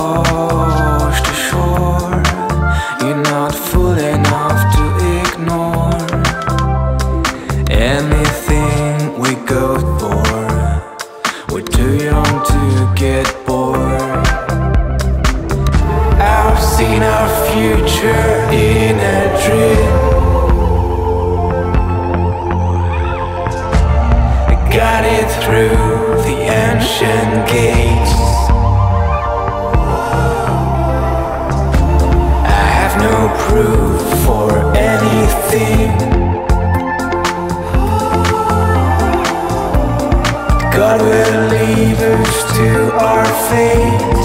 wash the shore You're not fool enough to ignore Anything we go for. We're too young to get bored. I've seen our future in a dream. I Got it through the ancient gate. To our fate.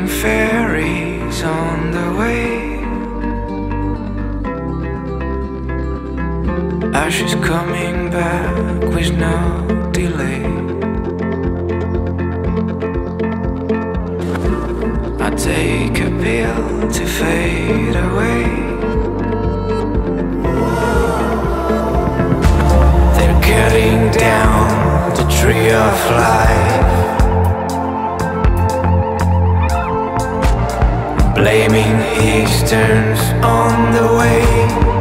Burning fairies on the way. Ashes coming back with no delay. I take a pill to fade away. They're cutting down the tree of life. Blaming Easterns on the way.